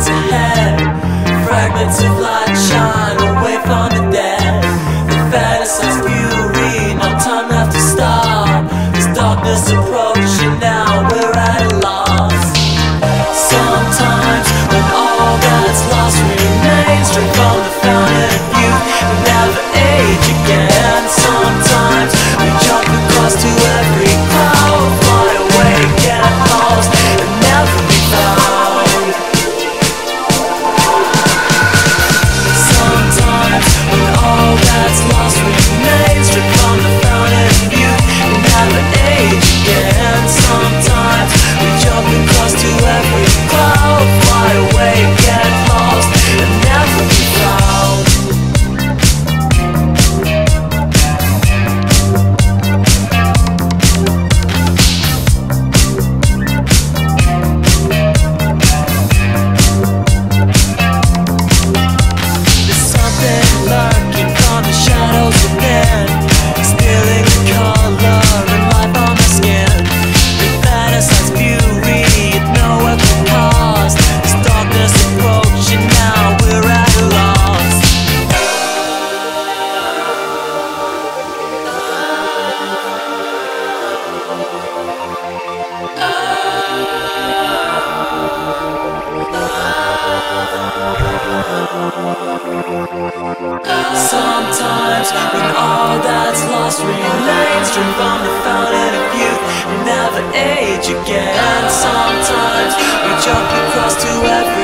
ahead, fragments of light shine. life Sometimes when all that's lost remains Drink from the fountain of youth and never age again. And sometimes we jump across to every